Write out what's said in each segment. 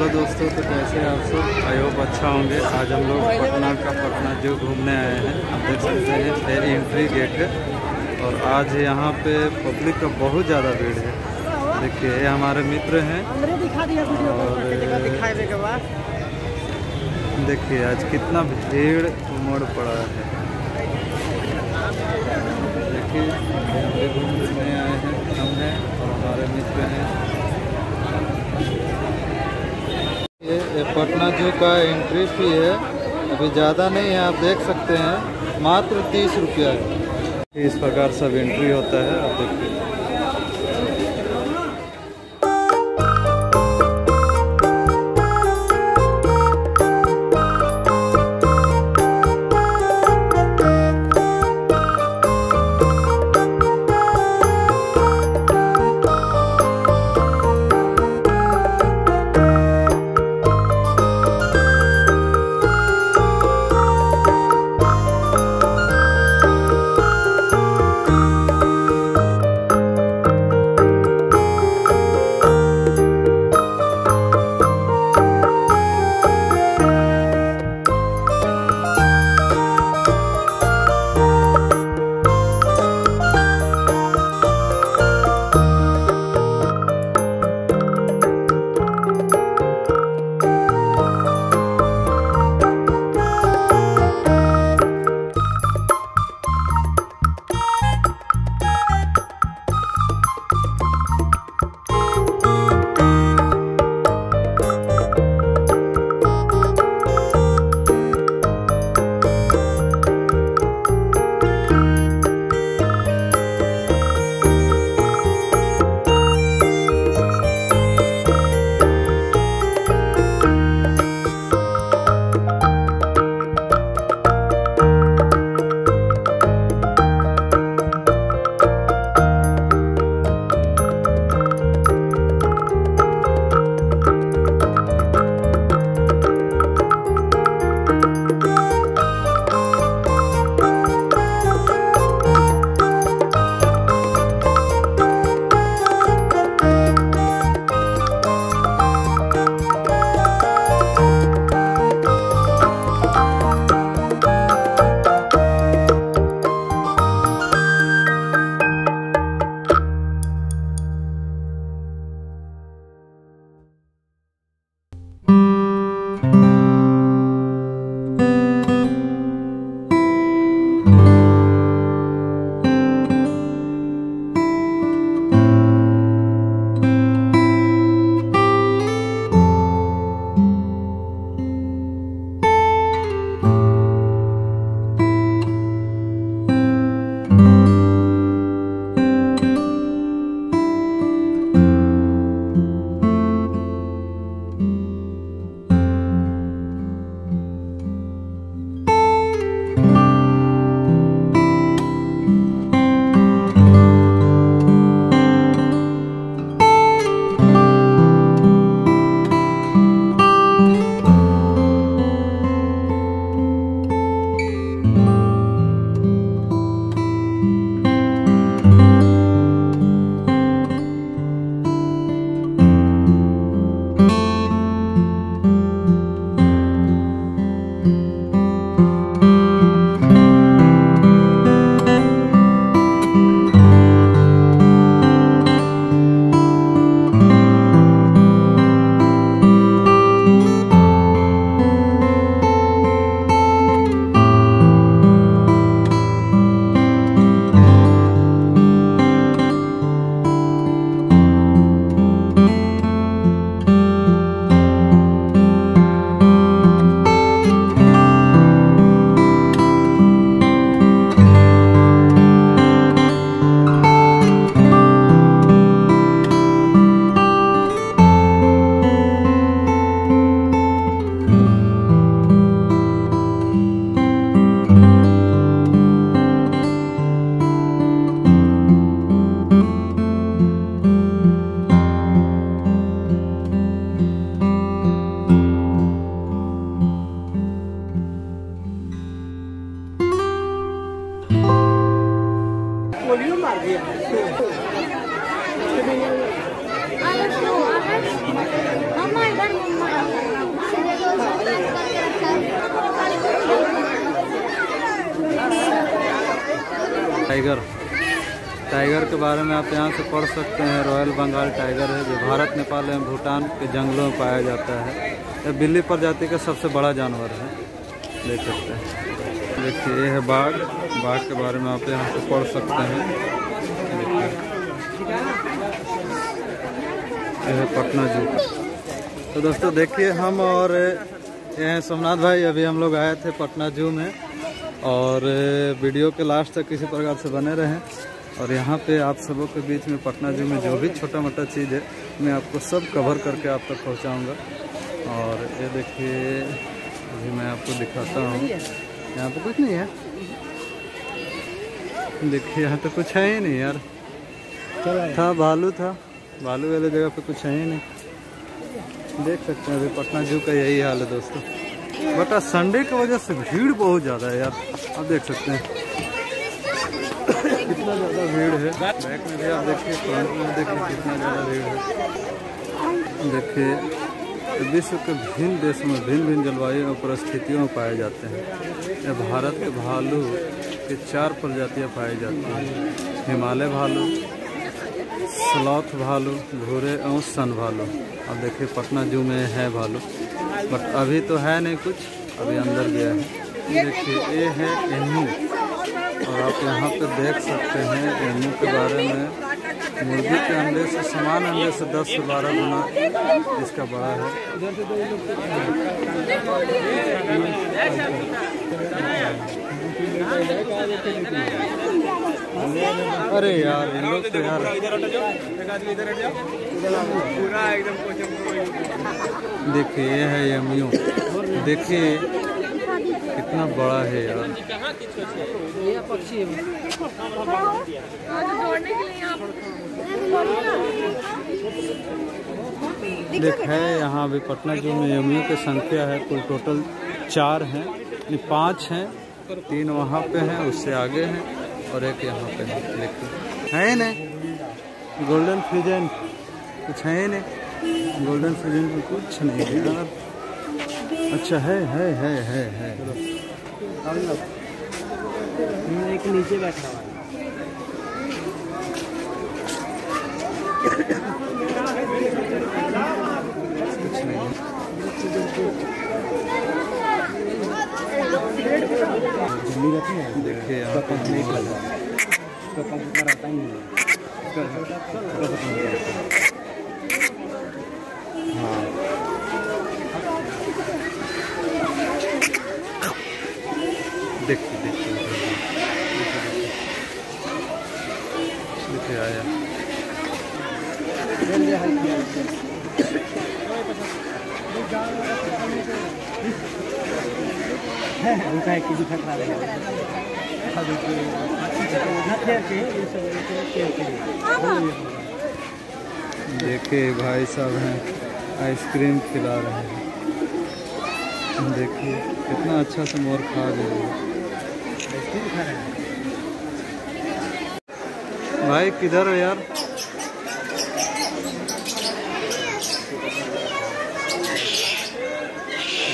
Hello दोस्तों तो कैसे हैं आप सब? आई होप अच्छा होंगे। आज हम लोग पटना का पटना जू घूमने आए हैं। आप देख सकते हैं ये एंट्री गेट है। और आज यहाँ पे पब्लिक का बहुत ज़्यादा भीड़ है। देखिए ये हमारे मित्र हैं। और- देखिए आज कितना भीड़ उमड़ पड़ा है। देखिए घूमने आए हैं हम हैं और हमारे मित्र हैं। ये, पटना जू का एंट्री फ़ी है। अभी ज़्यादा नहीं है आप देख सकते हैं। मात्र तीस रुपया है। इस प्रकार सब एंट्री होता है आप देखिए। मार दिया। टाइगर टाइगर के बारे में आप यहाँ से पढ़ सकते हैं। रॉयल बंगाल टाइगर है जो भारत नेपाल एवं भूटान के जंगलों में पाया जाता है। यह बिल्ली प्रजाति का सबसे बड़ा जानवर है। देख सकते हैं। देखिए ये है बाघ। बाघ के बारे में आप यहाँ से पढ़ सकते हैं। यह है पटना जू। तो दोस्तों देखिए हम और ये हैं सोमनाथ भाई। अभी हम लोग आए थे पटना जू में और वीडियो के लास्ट तक किसी प्रकार से बने रहें। और यहाँ पे आप सबों के बीच में पटना जू में जो भी छोटा मोटा चीज़ है मैं आपको सब कवर करके आप तक पहुँचाऊँगा। और ये देखिए अभी मैं आपको दिखाता हूँ। यहाँ पे कुछ नहीं है। देखिए यहाँ तो कुछ है ही नहीं यार। था भालू था। भालू वाले जगह पे कुछ है ही नहीं। देख सकते हैं अभी पटना जू का यही हाल है दोस्तों। बट आज संडे की वजह से भीड़ बहुत ज़्यादा है यार। आप देख सकते हैं। कितना ज़्यादा भीड़ है। बैक में भी आप देखिए, फ्रंट में देखिए कितना ज़्यादा भीड़ है। देखिए, विश्व के भिन्न देशों में भिन्न भिन्न जलवायु और परिस्थितियों में पाए जाते हैं। भारत के भालू के चार प्रजातियाँ पाई जाती हैं। हिमालय भालू स्लॉथ भालू, भूरे और सन भालू। अब देखिए, पटना जू में है भालू। बट अभी तो है नहीं कुछ, अभी अंदर गया है। देखिए, ये है एमू और आप यहाँ पे देख सकते हैं एमू के बारे में। मुर्गी के अंडे से, समान अंडे से 10 से 12 गुना इसका बड़ा है। अरे यार इन लोग तो यार। देखिए, ये है एमयू देखिए, कितना बड़ा है यार। ये देख है यहाँ अभी पटना जो में एमयू की संख्या है, कुल टोटल चार हैं। पाँच हैं, तीन वहाँ पे हैं, उससे आगे हैं। और एक यहाँ पे है देखिए है गोल्डन फिजन कुछ है नहीं। गोल्डन फिजन में कुछ नहीं है यार। अच्छा है है है है है। एक नीचे बैठा हुआ कुछ नहीं है। जल्दी रहती है देखिए उसका पंख नहीं लगा उसका पंख इतना रहता ही नहीं है। हाँ देखिए देखिए देखिए आया है उनका एक केजी खतरा रहेगा। हाँ, देखिए। ना खेल के, ये सब ऐसे खेल के लिए। देखिए भाई साहब हैं आइसक्रीम खिला रहे हैं। देखिए कितना अच्छा से मोर खा रहे हैं। खा रहे हैं। भाई किधर हो यार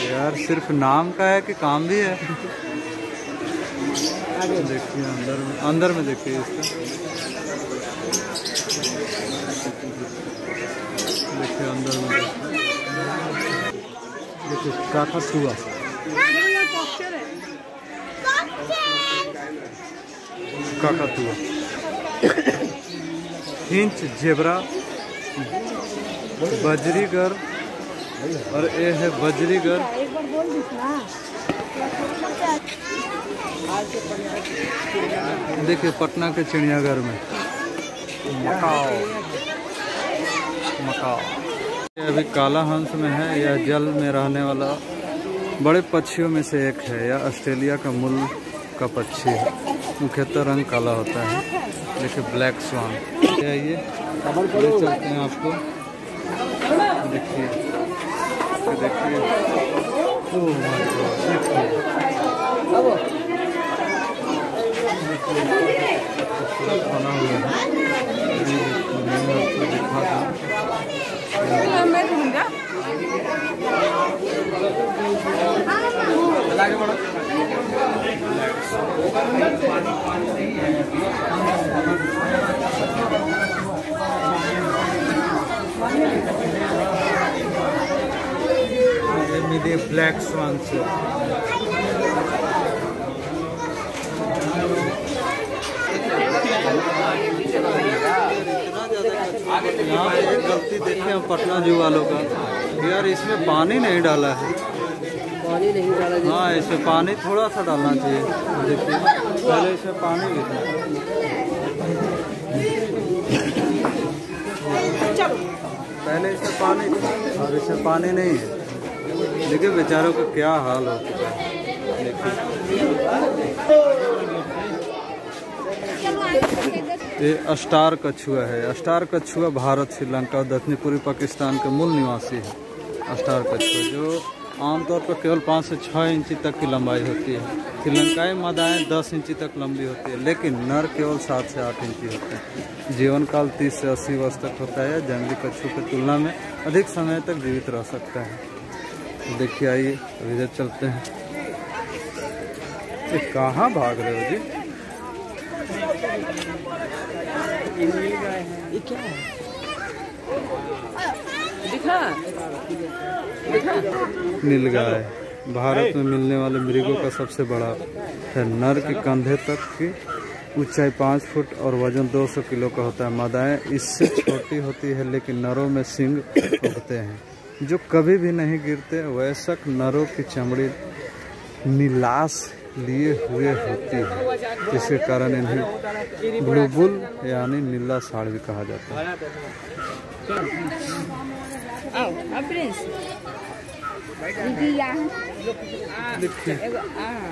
यार सिर्फ़ नाम का है कि काम भी है? देखिए, अंदर में अंदर में देखिए इसका देखिए, अंदर में। देखिए काका छुआ काका छुआ हिंच, जेबरा, बजरीगर और ये है बजरीगढ़। देखिए पटना के चिड़ियाघर में। मकाओ। मकाओ। ये अभी काला हंस में है यह जल में रहने वाला। बड़े पक्षियों में से एक है यह ऑस्ट्रेलिया का मूल का पक्षी है। मुख्यतः रंग काला होता है। देखिए, ब्लैक स्वान। ये चलते हैं आपको। देखिए। ये देखिए। बना हुआ है ये देखिए, मैंने आपको दिखा था मैं ब्लैक स्वान से यहाँ पे एक गलती देखे हम पटना जू वालों का। यार इसमें पानी नहीं डाला है। पानी नहीं डाला हाँ इसमें पानी थोड़ा सा डालना चाहिए। देखिए पहले इसमें पानी भी था पहले इसमें पानी और इसमें पानी नहीं है। देखिए, बेचारों का क्या हाल हो चुका है। ये स्टार कछुआ है। स्टार कछुआ भारत, श्रीलंका और दक्षिणी पूर्वी पाकिस्तान के मूल निवासी है। स्टार कछुआ, जो आमतौर पर केवल पाँच से छः इंची तक की लंबाई होती है। श्रीलंकाई मादाएँ दस इंची तक लंबी होती है, लेकिन नर केवल सात से आठ इंची होते हैं। जीवन काल तीस से अस्सी वर्ष तक होता है। जंगली कछुओं की तुलना में अधिक समय तक जीवित रह सकता है। देखिए आइए अभी इधर चलते हैं। ये कहाँ भाग रहे हो जी? ये क्या है? दिखा। दिखा। नीलगाय। भारत में मिलने वाले मृगों का सबसे बड़ा है नर के कंधे तक की ऊंचाई पाँच फुट और वज़न 200 किलो का होता है। मादाएँ इससे छोटी होती है लेकिन नरों में सिंग उगते हैं। जो कभी भी नहीं गिरते वयस्क नरों की चमड़ी नीलाश लिए हुए होती है जिसके कारण इन्हें ब्लूबुल यानी नीला साड़ भी कहा जाता है।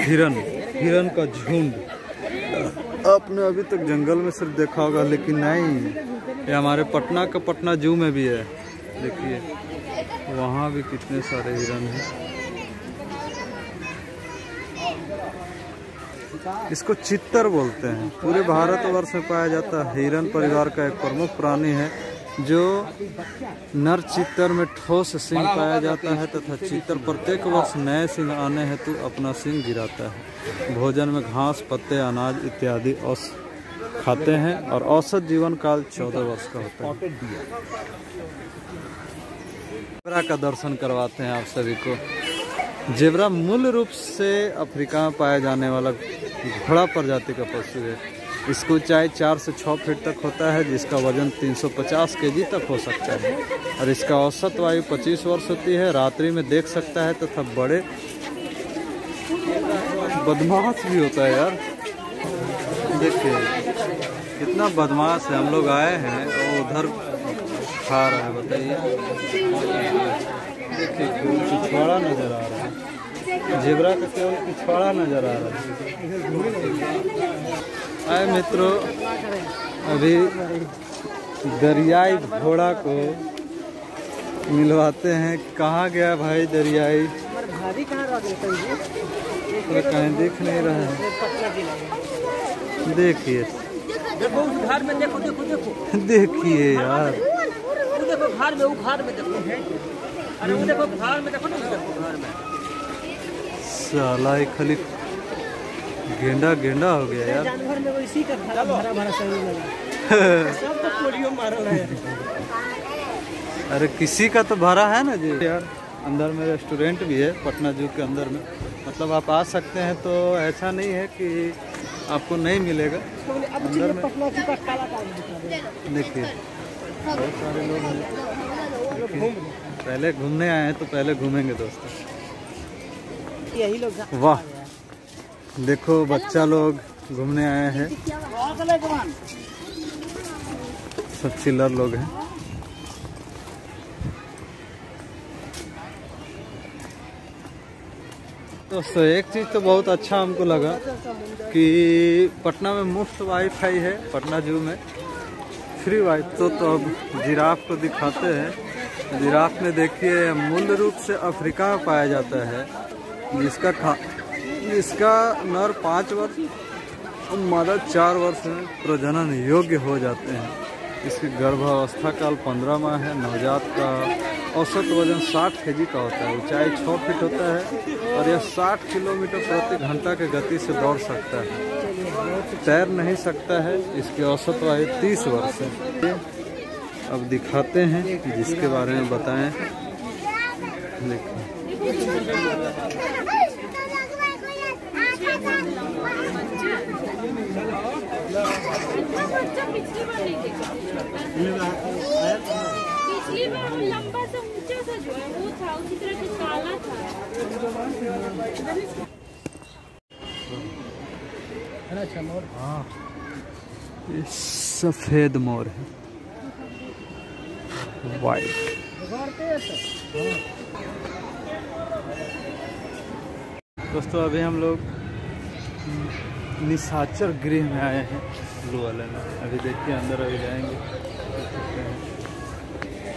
हिरन हिरन का झुंड। आपने अभी तक जंगल में सिर्फ़ देखा होगा लेकिन नहीं। ये हमारे पटना का पटना जू में भी है। देखिए। वहाँ भी कितने सारे हिरन हैं। इसको चित्तर बोलते हैं। पूरे भारतवर्ष में पाया जाता है हिरन परिवार का एक प्रमुख प्राणी है, जो नर चित्तर में ठोस सिंह पाया जाता है तथा चित्तर प्रत्येक वर्ष नए सिंह आने हेतु अपना सिंह गिराता है। भोजन में घास, पत्ते, अनाज इत्यादि औस खाते हैं और औसत जीवन काल चौदह वर्ष का होता है। जेबरा का दर्शन करवाते हैं आप सभी को। जेबरा मूल रूप से अफ्रीका में पाया जाने वाला घोड़ा प्रजाति का पशु है। इसको ऊंचाई चार से छः फीट तक होता है, जिसका वज़न 350 केजी तक हो सकता है। और इसका औसत वायु 25 वर्ष होती है, रात्रि में देख सकता है तथा तो बड़े बदमाश भी होता है यार। देखिए, कितना बदमाश है हम लोग आए हैं उधर खा रहा है बताइए। देखिए केवल पिछवाड़ा नज़र आ रहा है। जेबरा का केवल पिछवाड़ा नज़र आ रहा है। आए मित्रों अभी दरियाई घोड़ा को मिलवाते हैं। कहाँ गया भाई दरियाई? भाभी कहाँ दिख नहीं रहा है। देखिए। देखो उस घर में देखो देखो देखो। देखिए यार। देखो घर में वो घर में देखो। अरे वो देखो घर में देखो ना देखो घर में। साला ये खाली गेंडा गेंडा हो गया यार। जानवर में वो इसी का भरा भरा भरा शरीर लगा सब तो पोलियो मारल है अरे किसी का तो भरा है ना जी। यार अंदर में रेस्टोरेंट भी है पटना जू के अंदर में। मतलब आप आ सकते हैं तो ऐसा नहीं है कि आपको नहीं मिलेगा। अब अंदर में देखिए बहुत सारे लोग हैं पहले घूमने आए हैं तो पहले घूमेंगे दोस्तों। यही लोग वाह। देखो बच्चा लोग घूमने आए हैं। सब चिल्लर लोग हैं। दोस्तों एक चीज़ तो बहुत अच्छा हमको लगा कि पटना में मुफ़्त वाईफाई है पटना जू में। फ्री वाइफ तो, तो अब जिराफ को दिखाते हैं। जिराफ में देखिए मूल रूप से अफ्रीका में पाया जाता है। जिसका खा जिसका नर पाँच वर्ष मादा चार वर्ष में प्रजनन योग्य हो जाते हैं। इसकी गर्भावस्था काल पंद्रह माह है नवजात का औसत वज़न 60 केजी का होता है। ऊंचाई 6 फीट होता है और यह 60 किलोमीटर प्रति घंटा के गति से दौड़ सकता है। तैर नहीं सकता है, इसकी औसत आयु 30 वर्ष है। अब दिखाते हैं, जिसके बारे में बताएँ। देखिए। पिछली बार वो लंबा सा, ऊँचा सा जो है, वो था, उसी तरह से काला था। अच्छा मोर हाँ सफ़ेद मोर है। वाइट दोस्तों, अभी हम लोग निशाचर गृह में आए हैं। ब्लू वाले में। अभी देखिए, अंदर अभी जाएँगे देख सकते हैं। देखिए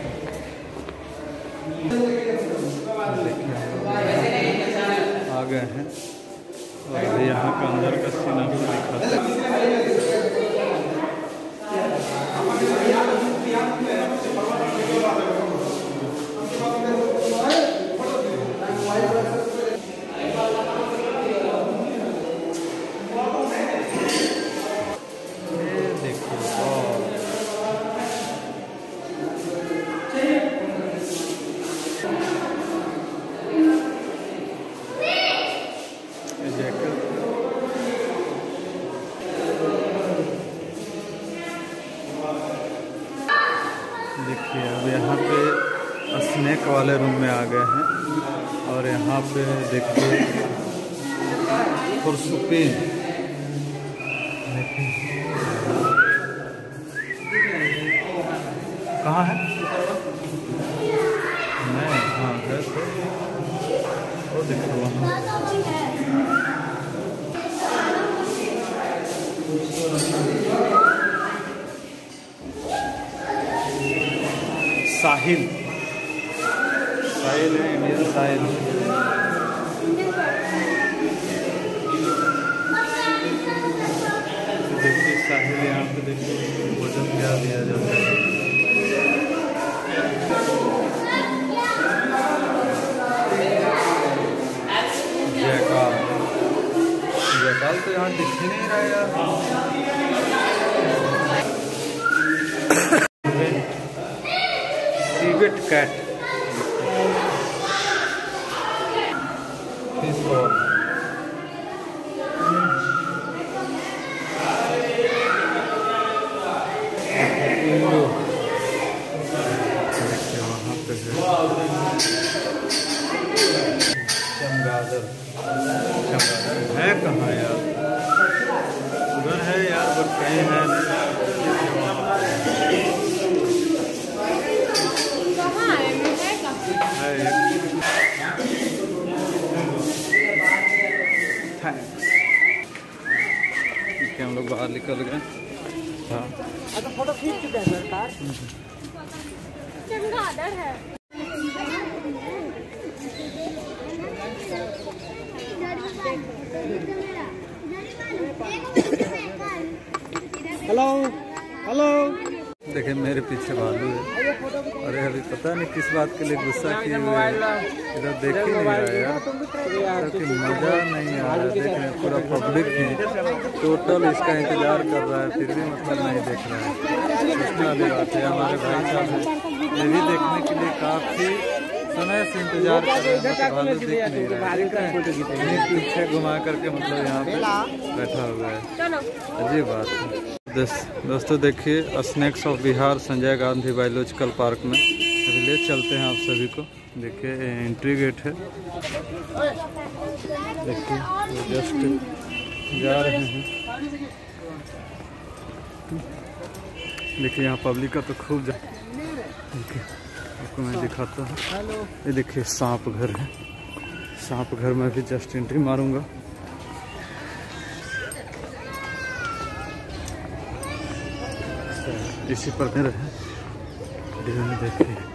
हम लोग आ गए हैं। और यहाँ का अंदर का सीन आपको दिखाते पुरसुकीन देखिए कहाँ है? नहीं हाँ देखो साहिल। साहिल है इंडियन साहिल। पे देखिए भोजन क्या दिया जाता है। जयकाल। तो यहाँ दिख ही नहीं रहा कैट फ़िश बॉल इंडो देखिए वहाँ पे है चमगादड़ चमगादड़ है कहाँ यार उधर है यार बट कहीं है नहीं कहाँ है है कहाँ है एक थैंक्स ठीक है हम लोग बाहर निकल गए। हाँ। अच्छा फ़ोटो खींच चुके हैं सरकार। चमगादड़ है। हेलो हेलो देखिए मेरे पीछे भालू है। अरे, अभी पता नहीं किस बात के लिए गुस्सा किए हुए इधर देख ही नहीं रहा यार। मज़ा नहीं आ रहा, देख रहे पूरा पब्लिक ही। टोटल इसका इंतज़ार कर रहा है, फिर भी मतलब नहीं देख रहा है। सोचने वाली बात है, हमारे भाई साहब हैं। ये भी देखने के लिए काफ़ी समय से इंतज़ार कर रहे हैं भालू दिख नहीं रहा है। देख पीछे घुमा करके मतलब यहाँ पे बैठा हुआ है। अजीब बात है। दोस्त- दोस्तों देखिए snakes of Bihar Sanjay Gandhi biological park में। अभी ले चलते हैं आप सभी को। देखिए एंट्री गेट है। देखिए जस्ट जा रहे हैं। देखिए, यहाँ पब्लिक का तो खूब जा देखिए, आपको मैं दिखाता हूँ। ये देखिए, सांप घर है। सांप घर में भी जस्ट एंट्री मारूँगा। इसी पर मेरा है डिज़ाइन देखते हैं।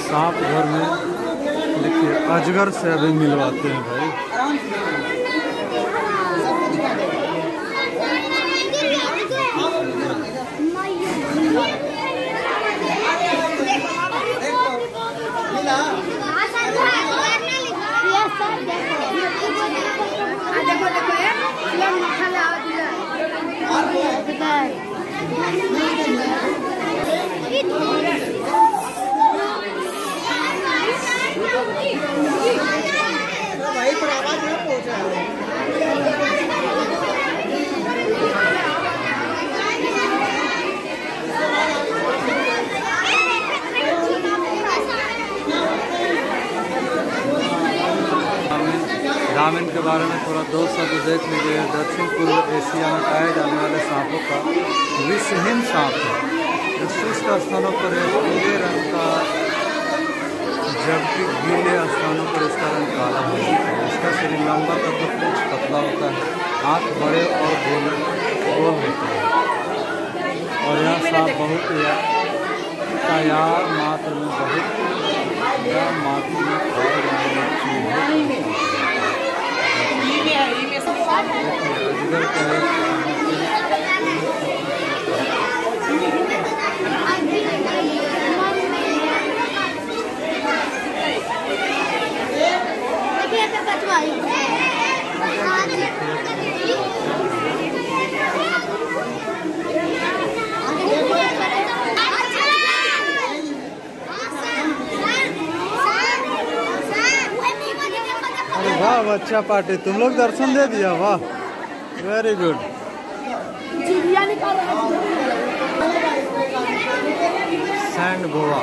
सांप घर में, देखिए, अजगर से अभी मिलवाते हैं भाई। बारे में थोड़ा दो शब्द देख लीजिए। दक्षिण पूर्व एशिया में पाए जाने वाले सांपों का विषहीन सांप है। शुष्क स्थानों पर पीले रंग का जबकि गीले स्थानों पर इसका रंग काला हो। जाता है इसका शरीर लंबा तथा कुछ पतला होता है। आँख बड़े और गोल गोल होते हैं। और यह सांप बहुत तैयार मात्र में बहुत मात्र में पाए जाने वाले चूहे देखिए, अजगर का एक वाह बच्चा पार्टी। तुम लोग दर्शन दे दिया वाह। वेरी गुड सैंड गोवा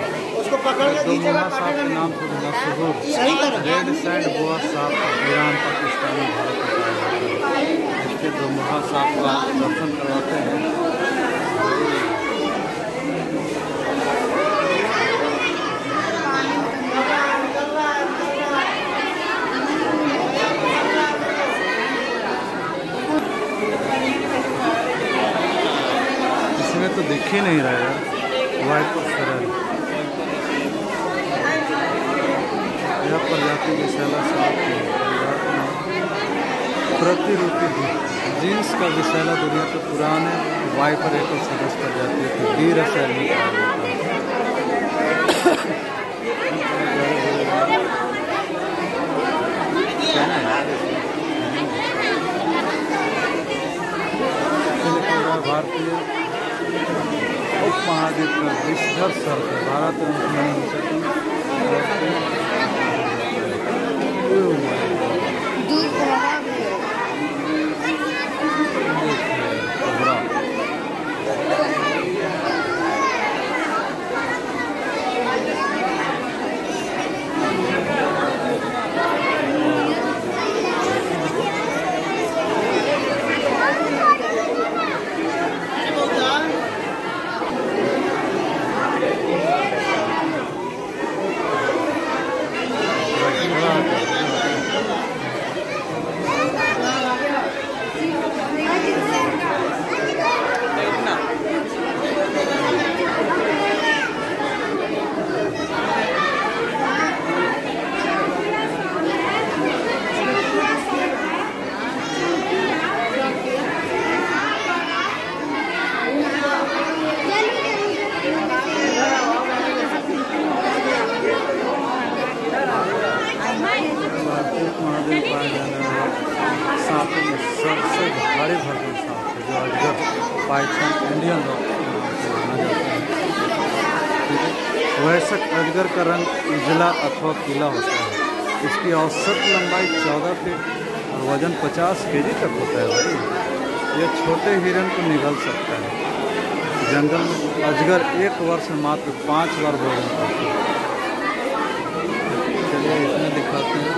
नाम से मशहूर रेड सैंड गोवा सांप ईरान पाकिस्तान भारत इसके दो मुहा सांप का दर्शन करवाते हैं। इसमें तो दिख ही नहीं रहा यार। वाइट सरल यह प्रजाति विशैला सांप है प्रतिरूपी भी। जीन्स का विशैला दुनिया के पुराने वाइपर एक सदस्य प्रजाति थी वीर शैल में है। है भारतीय उप महाद्वीप का विश्व है भारत में नहीं हो सकी दूध रहा कोबरा भारतीय महादेव पाए जाने वाले सांपों में सबसे भारी भरकम सांप है जो अजगर पाइथन इंडियन रॉक के नाम से जाना जाता है ठीक वैसक अजगर का रंग उजला अथवा पीला होता है। इसकी औसत लंबाई 14 फीट और वज़न 50 केजी तक होता है भाई। यह छोटे हिरन को निगल सकता है। जंगल में अजगर एक वर्ष में मात्र पाँच बार भोजन करता है। चलिए इसमें दिखाते हैं।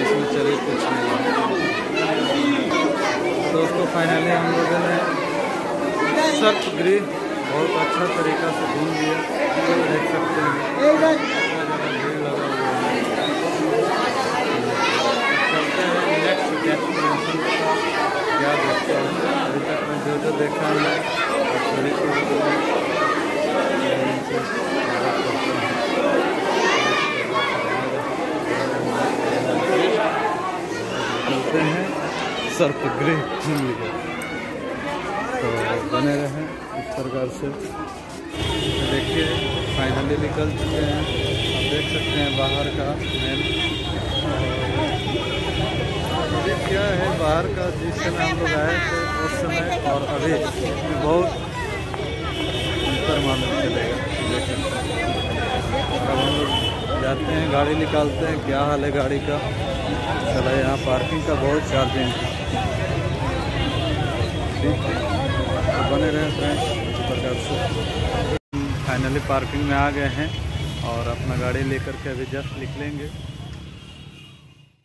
इसमें चलिए कुछ नहीं दोस्तों फाइनली हम लोगों ने सर्प गृह बहुत अच्छा तरीका से घूम लिया देख सकते हैं। चलते हैं सर्पगृह घूमने के तो बने रहें। इस प्रकार से। देखिए फाइनली निकल चुके हैं। आप देख सकते हैं बाहर का मेन अभी क्या है, बाहर का जिस समय हम लोग आए थे, उस समय और अभी बहुत अंतर मालूम चलेगा। अब हम लोग जाते हैं, गाड़ी निकालते हैं, क्या हाल है गाड़ी का? चला, यहाँ पार्किंग का बहुत चार्जिंग ठीक है तो बने रहे फ्रेंड्स प्रकार से। फाइनली पार्किंग में आ गए हैं और अपना गाड़ी लेकर के अभी जस्ट निकलेंगे।